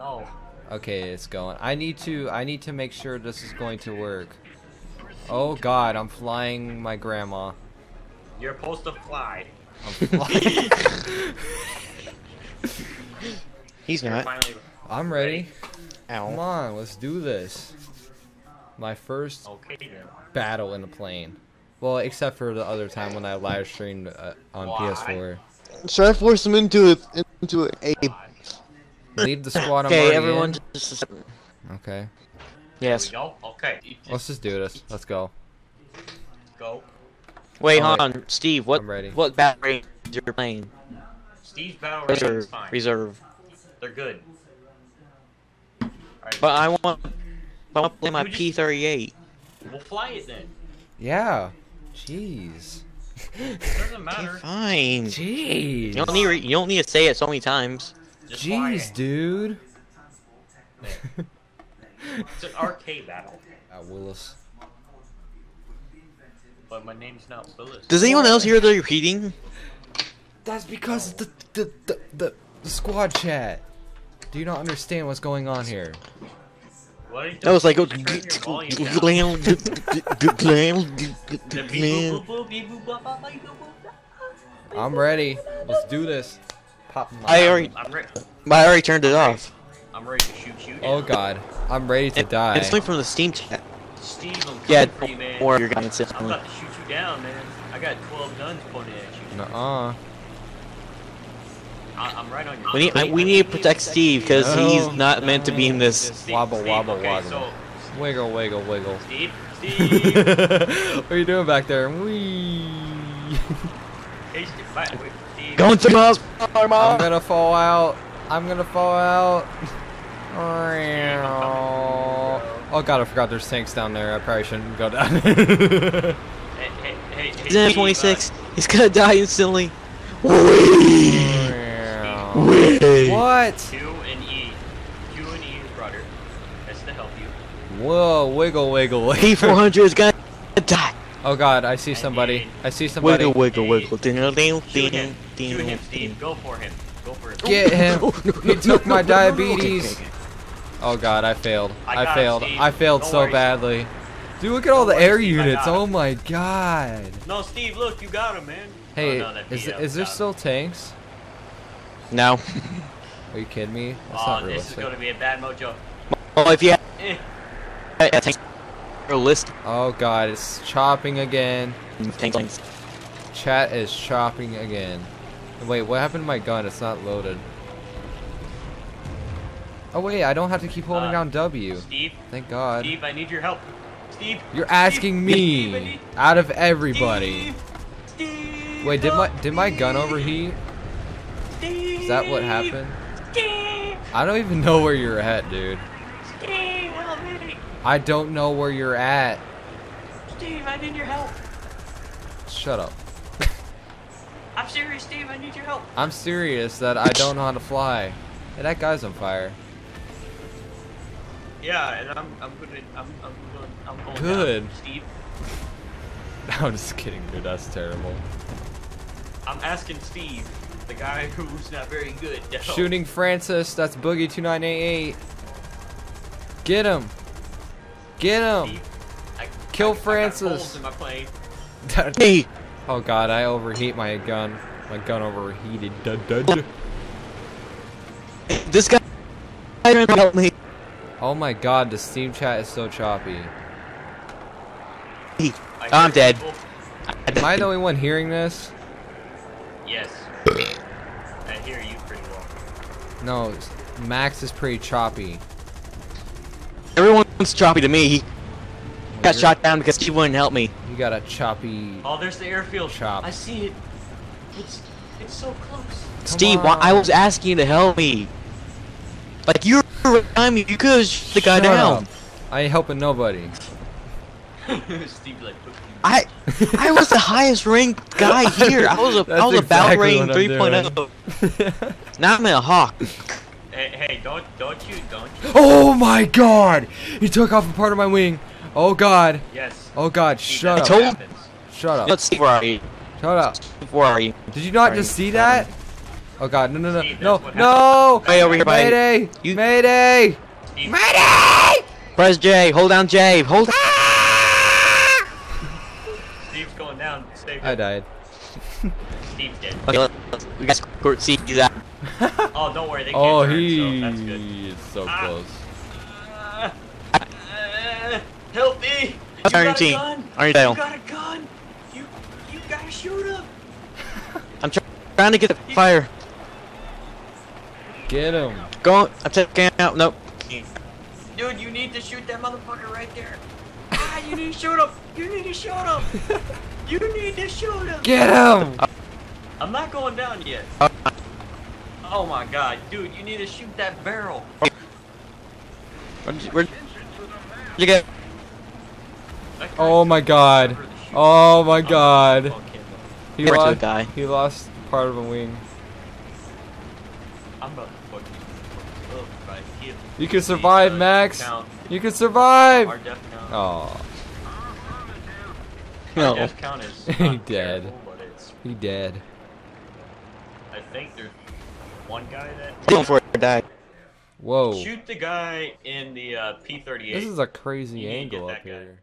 No. Okay, it's going. I need to. I need to make sure this is going to work. Oh God, I'm flying my grandma. You're supposed to fly. I'm flying. He's not. finally. I'm ready. Come on, let's do this. My first Okay battle in a plane. Well, except for the other time when I live streamed uh, on Why? PS4. Should I force him into it into a? Lead the squad. I'm Okay, everyone. in. Just Okay, yes. Here we go. Okay. let's just do this. Let's go. Go. Wait, hold on, Steve. What? I'm ready. What battery is your plane? Steve's battle rating is Reserve. fine. Reserve. They're good. Alright. But I want. I want to play my just- P38. We'll fly it then. Yeah. Jeez. Doesn't matter. Fine. Jeez. You don't need. You don't need to say it so many times. Just Jeez, dude. It's an arcade battle. Uh, Willis. But my name's not Willis. Does anyone else hear the repeating? That's because the the, the the the squad chat. Do you not understand what's going on here? What are you That was like. I'm ready. Let's do this. Pop my. I already. I'm ready. I already turned it off. I'm ready to shoot you. Oh. God, I'm ready to die. It's only from the Steam chat. Steve, I'm coming Yeah, for you, man. or you're gonna I'm about to shoot you down, man. I got 12 guns pointed at you. Nuh-uh. I, I'm right on your. We need. I, we need to protect Steve because No. he's not meant to be in this. Steve, Wobble, Steve, wobble, okay, wobble. So, Wiggle, wiggle, wiggle. Steve, what are you doing back there? Wee. Hey, Steve, bye. Going to Mars. I'm gonna fall out. I'm gonna fall out. Oh God, I forgot there's tanks down there. I probably shouldn't go down. Hey, hey, hey, hey, He's in 26. uh, He's gonna die instantly. what? Q and E. Q and E, brother. That's to help you. Whoa, wiggle, wiggle, wiggle. P400 is gonna die. Oh God, I see somebody. I see somebody. Wiggle, wiggle, wiggle. Ding, ding, Shoot him. Shoot him. Steve. Go for him. Go for him. Get him. No, no, He took my diabetes. Oh God, I failed. I I, failed. Steve. I failed Don't so worry. badly. Dude, look at all Don't the worry, air Steve, units. Oh my God. No, Steve, look, you got him, man. Hey, oh, no, that is BF is there got him. still tanks? No. Are you kidding me? That's Oh, not this is realistic. gonna be a bad mojo. Well, if you have Eh. A tank or list, Oh God, it's chopping again. tank. Chat is chopping again. Wait, what happened to my gun? It's not loaded. Oh wait, I don't have to keep holding Uh, down W. Steve, Thank God. Steve, I need your help. Steve. You're asking Steve, Steve, me need- out of everybody. Steve, Steve, Wait, did my did my gun overheat? Steve, Is that what happened? Steve, I don't even know where you're at, dude. Steve, help me. I don't know where you're at. Steve, I need your help. Shut up. I'm serious, Steve. I need your help. I'm serious that I don't know how to fly. Hey, that guy's on fire. Yeah, and I'm I'm gonna I'm I'm going I'm going Good. down, Steve. I'm just kidding, dude. That's terrible. I'm asking Steve, the guy who's not very good. to help. Shooting Francis. That's Boogie 2988. Get him. Get him. I, Kill I, I Francis. holes in my plane. Hey, oh god, I overheat my gun. My gun overheated. Duh, duh, duh. this guy help me. Oh my god, the Steam chat is so choppy. Hey, I I'm dead. people- Am I the only one hearing this? Yes. I hear you pretty well. No, Max is pretty choppy. Everyone's choppy to me. He got You're- shot down because he wouldn't help me. You got a choppy. Oh, there's the airfield. Chop. I see it. It's it's so close. Steve, why, I was asking you to help me. Like you were behind me, you could have shot the guy Shut down. up. I ain't helping nobody. Steve like. I I was the highest ranked guy here. I was a I That's was a battle exactly rating what I'm 3.0. Now I'm in a hawk. Hey, hey, don't don't you don't you? oh my god! He took off a part of my wing. Oh god. Yes. Oh god, shut that's up. told- what. Shut up. Let's see where are you? Shut up. Where are you? Did you not just see that? Oh god, no, no, no, Steve, no, no! Hey, over here, buddy. Mayday! You- Mayday! Steve, Mayday! Press J. Hold down J. Hold. Ah! Steve's going down. Stay I died. Steve's dead. Okay, let's, we got squirt seat. He's out. Oh, don't worry. They can't Oh, turn, he so that's good. is so Ah. close. Uh, uh, help me! You got a Argentine. gun! You Argentine. got a gun! You, you gotta shoot him! I'm try trying to get the fire. Get him. Go. on. I'm taking out. Nope. Dude, you need to shoot that motherfucker right there. Ah, you need to shoot him! You need to shoot him! You need to shoot him! Get him! I'm not going down yet. Oh my god, dude, you need to shoot that barrel. Where'd you, where'd you go? That Oh my god. cover the shoot. Oh my god. fuck him up. He Right lost, guy. he lost part of a wing. I'm about to fuck you up if I You can survive, uh, Max. You can survive! Our death count. Oh, Our No. death count is He dead. terrible, but it's. he dead. I think there's one guy that. Going for it. Die. Whoa. Shoot the guy in the uh, P38. This is a crazy You need to get angle that up guy. here.